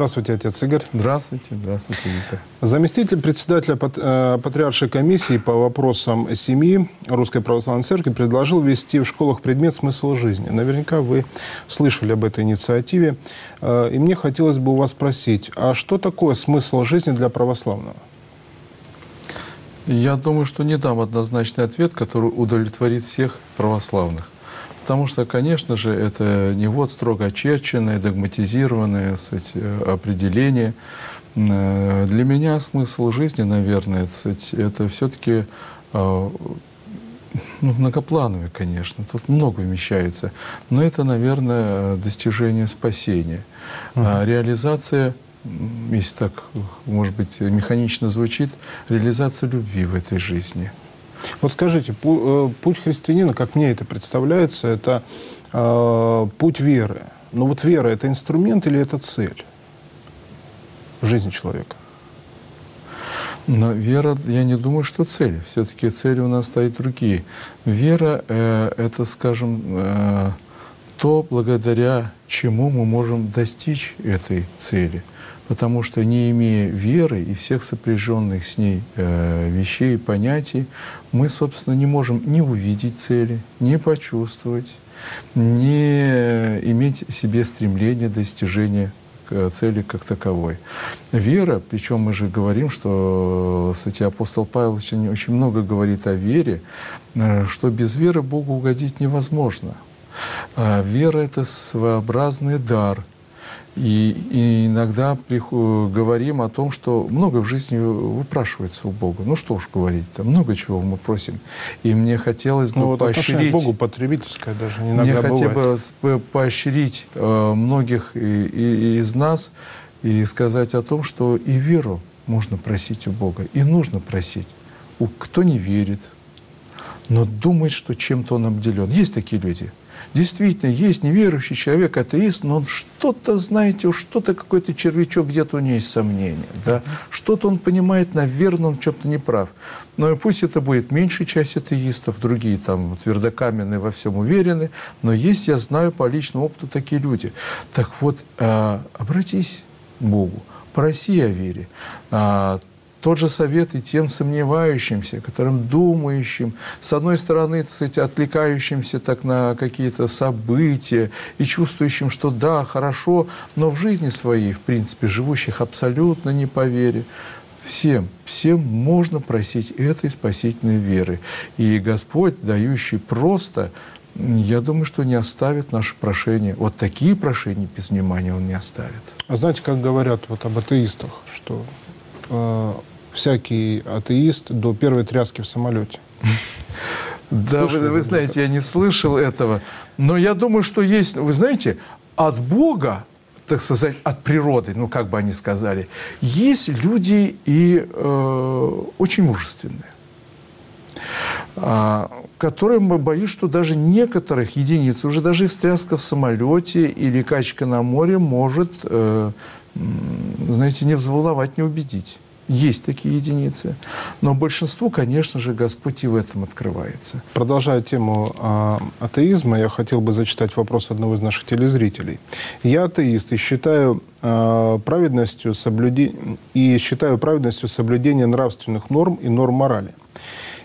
Здравствуйте, отец Игорь. Здравствуйте, здравствуйте, Виктор. Заместитель председателя э, Патриаршей комиссии по вопросам семьи Русской Православной Церкви предложил ввести в школах предмет «Смысл жизни». Наверняка вы слышали об этой инициативе. Э, и мне хотелось бы у вас спросить, а что такое смысл жизни для православного? Я думаю, что не дам однозначный ответ, который удовлетворит всех православных. Потому что, конечно же, это не вот строго очерченное, догматизированное кстати, определение. Э, для меня смысл жизни, наверное, кстати, это все-таки э, ну, многоплановый, конечно, тут много вмещается, но это, наверное, достижение спасения. Угу. Реализация, если так, может быть, механично звучит, реализация любви в этой жизни – вот скажите, э, путь христианина, как мне это представляется, это э, путь веры. Но вот вера – это инструмент или это цель в жизни человека? Но вера, я не думаю, что цель. Все-таки цели у нас стоят другие. Вера э, – это, скажем, э, то, благодаря чему мы можем достичь этой цели – потому что не имея веры и всех сопряженных с ней э, вещей и понятий, мы, собственно, не можем ни увидеть цели, ни почувствовать, не иметь себе стремление достижения цели как таковой. Вера, причем мы же говорим, что, кстати, апостол Павел очень, очень много говорит о вере, э, что без веры Богу угодить невозможно. А вера — это своеобразный дар — и, и иногда говорим о том, что много в жизни выпрашивается у Бога. Ну что уж говорить, там много чего мы просим. И мне хотелось бы ну, вот поощрить... Богу потребительское даже иногда Мне хотелось бы поощрить э, многих и, и, из нас и сказать о том, что и веру можно просить у Бога, и нужно просить. У, кто не верит, но думает, что чем-то он обделен. Есть такие люди – Действительно, есть неверующий человек, атеист, но он что-то, знаете, что-то, какой-то червячок где-то у него есть сомнения. Да? Что-то он понимает, наверное, он в чем-то не прав. Но пусть это будет меньшая часть атеистов, другие там твердокаменные во всем уверены, но есть, я знаю по личному опыту, такие люди. Так вот, э, обратись к Богу, проси о вере. А, тот же совет и тем сомневающимся, которым думающим, с одной стороны, кстати, отвлекающимся так на какие-то события и чувствующим, что да, хорошо, но в жизни своей, в принципе, живущих абсолютно не по вере, всем, всем можно просить этой спасительной веры. И Господь, дающий просто, я думаю, что не оставит наши прошения. Вот такие прошения без внимания Он не оставит. А знаете, как говорят вот об атеистах, что э, всякий атеист до первой тряски в самолете. Да, вы, вы знаете, я не слышал этого. Но я думаю, что есть, вы знаете, от Бога, так сказать, от природы, ну, как бы они сказали, есть люди и э, очень мужественные которым мы боюсь, что даже некоторых единиц, уже даже встряска в самолете или качка на море может, э, знаете, не взволновать, не убедить. Есть такие единицы. Но большинству, конечно же, Господь и в этом открывается. Продолжая тему э, атеизма, я хотел бы зачитать вопрос одного из наших телезрителей. Я атеист и считаю э, праведностью соблюде... и считаю праведностью соблюдения нравственных норм и норм морали.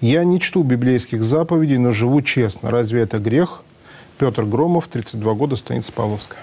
Я не чту библейских заповедей, но живу честно. Разве это грех? Петр Громов, 32 года, станица Павловская.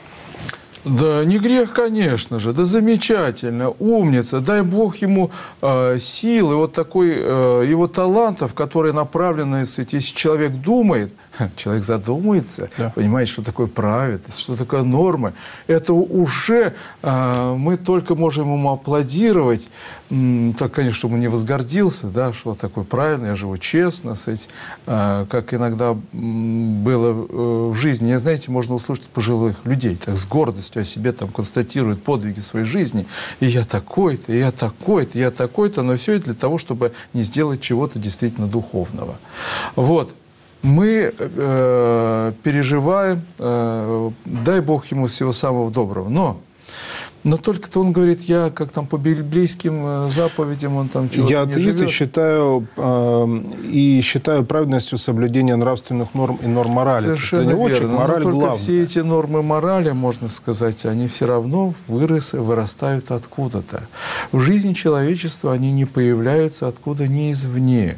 Да, не грех, конечно же. Да замечательно, умница. Дай Бог ему э, силы, вот такой, э, его талантов, которые направлены, если человек думает – человек задумается, да. понимает, что такое праведность, что такое нормы, это уже э, мы только можем ему аплодировать. Так, конечно, чтобы он не возгордился, да, что такое правильно, я живу честно, сказать, э, как иногда было э, в жизни. Я, знаете, можно услышать пожилых людей, так с гордостью о себе там констатируют подвиги своей жизни. И я такой-то, и я такой-то, и я такой-то, но все это для того, чтобы не сделать чего-то действительно духовного. Вот мы э, переживаем, э, дай Бог ему всего самого доброго. Но Но только-то он говорит, я как там по библейским э, заповедям, он там чего-то Я атеист и считаю, э, и считаю праведностью соблюдения нравственных норм и норм морали. Совершенно не верно. отчик, мораль Но главная. все эти нормы морали, можно сказать, они все равно вырос, вырастают откуда-то. В жизни человечества они не появляются откуда ни извне.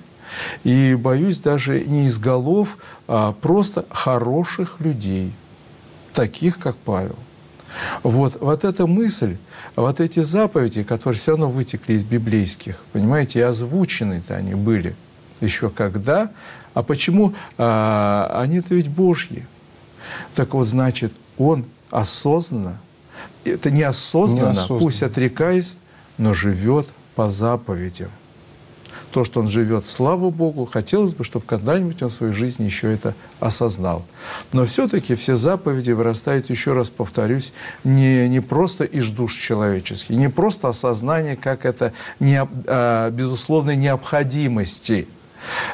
И, боюсь, даже не из голов, а просто хороших людей, таких, как Павел. Вот, вот эта мысль, вот эти заповеди, которые все равно вытекли из библейских, понимаете, и озвучены-то они были еще когда. А почему? А, они-то ведь Божьи. Так вот, значит, он осознанно, это неосознанно, Неосознанно. пусть отрекаясь, но живет по заповедям. То, что он живет, слава Богу, хотелось бы, чтобы когда-нибудь он в своей жизни еще это осознал. Но все-таки все заповеди вырастают, еще раз повторюсь, не, не просто из душ человеческих, не просто осознание, как это не, а, безусловной необходимости.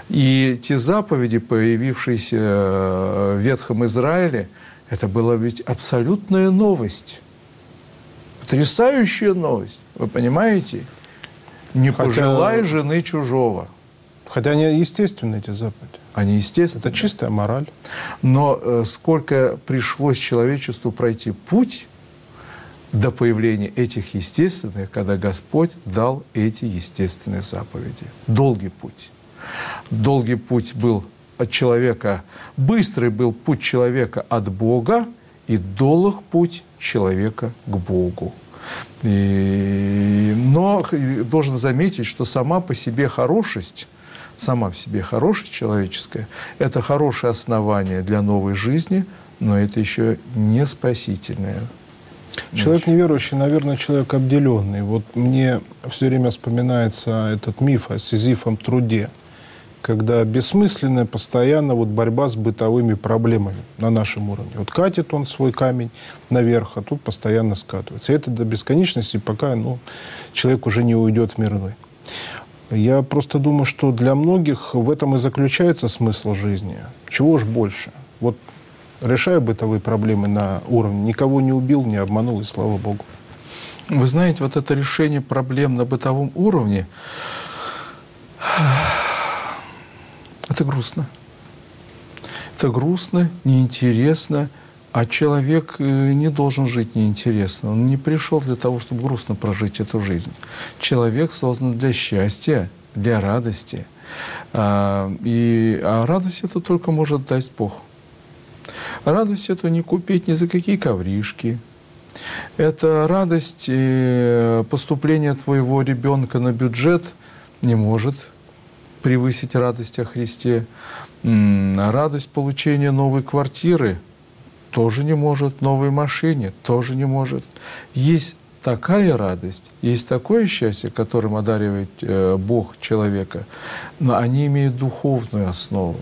И те заповеди, появившиеся э, в Ветхом Израиле, это была ведь абсолютная новость. Потрясающая новость. Вы понимаете? Не Хотя- пожелай жены чужого. Хотя они естественны, эти заповеди. Они естественно. Это чистая мораль. Но э, сколько пришлось человечеству пройти путь до появления этих естественных, когда Господь дал эти естественные заповеди. Долгий путь. Долгий путь был от человека, быстрый был путь человека от Бога и долг путь человека к Богу. И- но должен заметить, что сама по себе хорошесть, сама по себе хорошесть человеческая, это хорошее основание для новой жизни, но это еще не спасительное. Человек неверующий, наверное, человек обделенный. Вот мне все время вспоминается этот миф о сизифом труде, когда бессмысленная постоянно вот борьба с бытовыми проблемами на нашем уровне. Вот катит он свой камень наверх, а тут постоянно скатывается. И это до бесконечности, пока ну, человек уже не уйдет в мир. Я просто думаю, что для многих в этом и заключается смысл жизни. Чего уж больше. Вот решаю бытовые проблемы на уровне, никого не убил, не обманул, и слава богу. Вы знаете, вот это решение проблем на бытовом уровне, это грустно. Это грустно, неинтересно, а человек э, не должен жить неинтересно. Он не пришел для того, чтобы грустно прожить эту жизнь. Человек создан для счастья, для радости. А, и, а радость это только может дать Бог. Радость это не купить ни за какие ковришки. Это радость э, поступления твоего ребенка на бюджет не может превысить радость о Христе. Радость получения новой квартиры тоже не может, новой машине тоже не может. Есть такая радость, есть такое счастье, которым одаривает э, Бог человека, но они имеют духовную основу.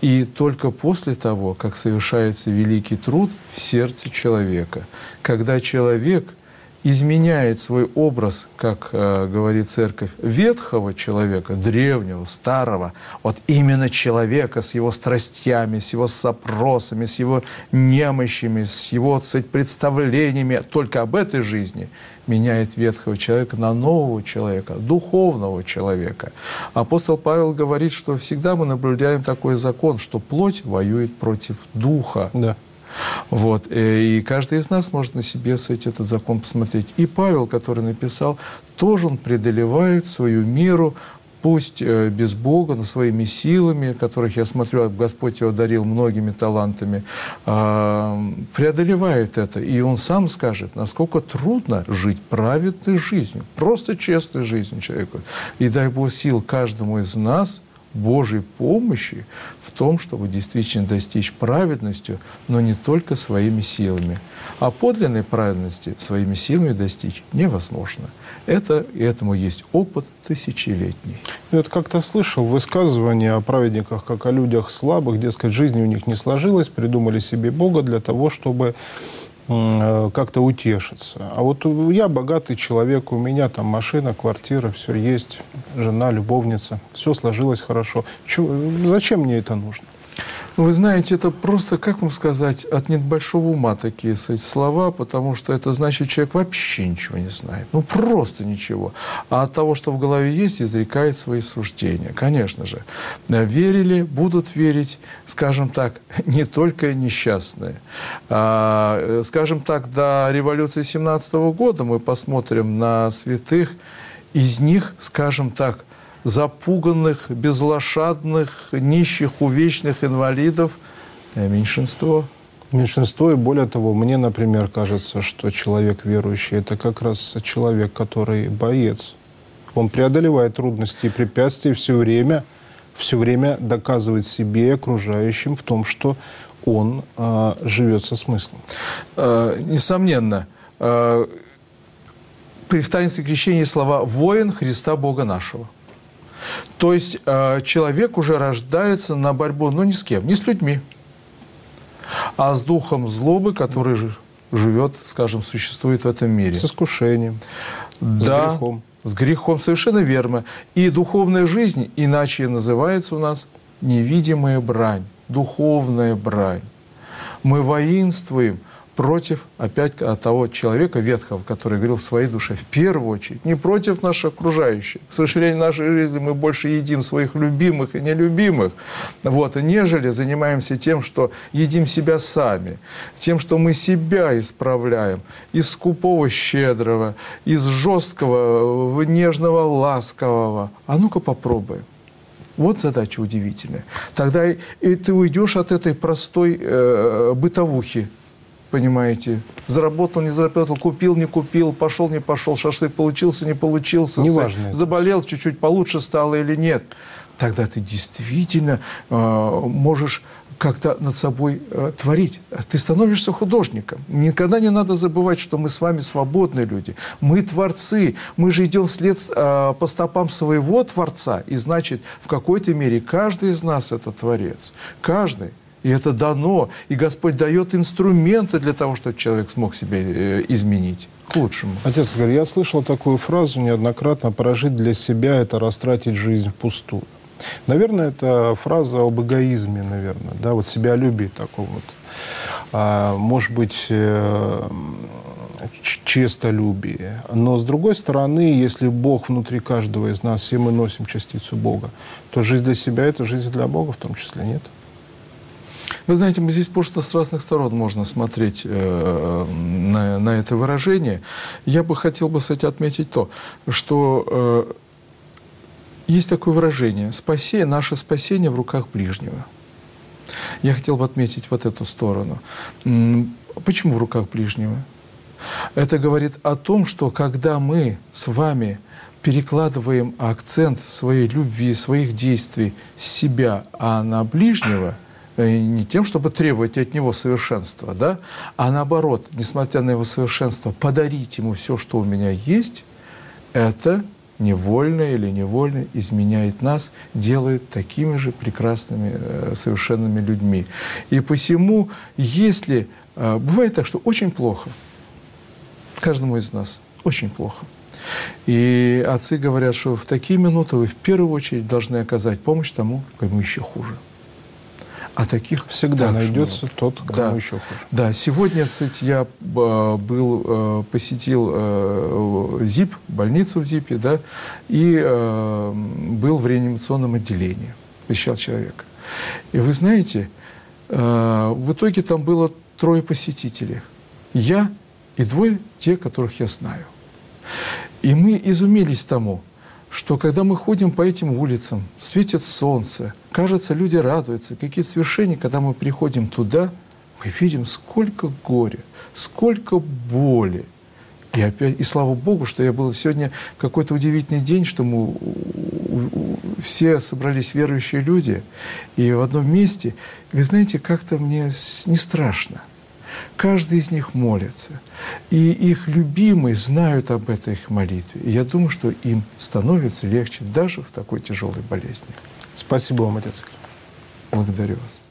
И только после того, как совершается великий труд в сердце человека, когда человек изменяет свой образ, как э, говорит церковь, ветхого человека, древнего, старого, вот именно человека с его страстями, с его запросами, с его немощами, с его сказать, представлениями только об этой жизни, меняет ветхого человека на нового человека, духовного человека. Апостол Павел говорит, что всегда мы наблюдаем такой закон, что плоть воюет против духа. Да. Вот. э, И каждый из нас может на себе кстати, этот закон посмотреть. И Павел, который написал, тоже он преодолевает свою меру, пусть э, без Бога, но своими силами, которых, я смотрю, Господь его дарил многими талантами, а, преодолевает это. И он сам скажет, насколько трудно жить праведной жизнью, просто честной жизнью человеку. И дай Бог сил каждому из нас – Божьей помощи в том, чтобы действительно достичь праведностью, но не только своими силами. А подлинной праведности своими силами достичь невозможно. Это, и этому есть опыт тысячелетний. Я вот как-то слышал высказывание о праведниках, как о людях слабых, дескать, жизнь у них не сложилась, придумали себе Бога для того, чтобы как-то утешиться. А вот я богатый человек, у меня там машина, квартира, все есть, жена, любовница, все сложилось хорошо. Чё- зачем мне это нужно? Вы знаете, это просто, как вам сказать, от небольшого ума такие сказать, слова, потому что это значит, человек вообще ничего не знает. Ну, просто ничего. А от того, что в голове есть, изрекает свои суждения. Конечно же. Верили, будут верить, скажем так, не только несчастные. А, скажем так, до революции 17 года мы посмотрим на святых, из них, скажем так, запуганных, безлошадных, нищих, увечных инвалидов э, меньшинство. Меньшинство, и более того, мне, например, кажется, что человек верующий – это как раз человек, который боец. Он преодолевает трудности и препятствия все время, все время доказывает себе и окружающим в том, что он э, живет со смыслом. Э, несомненно. Э, в таинстве крещения слова «воин Христа Бога нашего». То есть э, человек уже рождается на борьбу, но не с кем, не с людьми, а с духом злобы, который живет, скажем, существует в этом мире. С искушением, да, с грехом. С грехом, совершенно верно. И духовная жизнь, иначе называется у нас невидимая брань, духовная брань. Мы воинствуем – против, опять, того человека ветхого, который говорил в своей душе, в первую очередь, не против наших окружающих. К сожалению, в нашей жизни мы больше едим своих любимых и нелюбимых, вот, нежели занимаемся тем, что едим себя сами, тем, что мы себя исправляем из скупого щедрого, из жесткого, нежного, ласкового. А ну-ка попробуем. Вот задача удивительная. Тогда и ты уйдешь от этой простой э, бытовухи, понимаете. Заработал, не заработал, купил, не купил, пошел, не пошел, шашлык получился, не получился. Неважно. Заболел, чуть-чуть получше стало или нет. Тогда ты действительно э, можешь как-то над собой э, творить. Ты становишься художником. Никогда не надо забывать, что мы с вами свободные люди. Мы творцы. Мы же идем вслед э, по стопам своего Творца. И значит, в какой-то мере каждый из нас это Творец. Каждый. И это дано. И Господь дает инструменты для того, чтобы человек смог себя э, изменить к лучшему. Отец Игорь, я слышал такую фразу неоднократно. «Прожить для себя – это растратить жизнь впустую». Наверное, это фраза об эгоизме, наверное, да, вот себялюбии такого вот. А, может быть, э, честолюбие. Но, с другой стороны, если Бог внутри каждого из нас, все мы носим частицу Бога, то жизнь для себя – это жизнь для Бога в том числе, нет? Вы знаете, мы здесь просто с разных сторон можно смотреть э, на, на это выражение. Я бы хотел бы, кстати, отметить то, что э, есть такое выражение «спасение, наше спасение в руках ближнего». Я хотел бы отметить вот эту сторону. Почему в руках ближнего? Это говорит о том, что когда мы с вами перекладываем акцент своей любви, своих действий с себя, а на ближнего – Э, не тем, чтобы требовать от него совершенства, да, а наоборот, несмотря на его совершенство, подарить ему все, что у меня есть, это невольно или невольно изменяет нас, делает такими же прекрасными, э, совершенными людьми. И посему, если... Э, бывает так, что очень плохо, каждому из нас очень плохо. И отцы говорят, что в такие минуты вы в первую очередь должны оказать помощь тому, кому еще хуже. А таких всегда найдется много. тот, кому да. еще хуже. Да, сегодня, кстати, я э, был, э, посетил э, ЗИП, больницу в ЗИПе, да, и был в реанимационном отделении, посещал человека. И вы знаете, в итоге там было трое посетителей. Я и двое те, которых я знаю. И мы изумились тому, что когда мы ходим по этим улицам, светит солнце, кажется, люди радуются, какие-то свершения, когда мы приходим туда, мы видим, сколько горя, сколько боли. И опять, и слава Богу, что я был сегодня какой-то удивительный день, что мы все собрались верующие люди, и в одном месте, вы знаете, как-то мне не страшно. Каждый из них молится. И их любимые знают об этой их молитве. И я думаю, что им становится легче даже в такой тяжелой болезни. Спасибо вам, отец. Благодарю вас.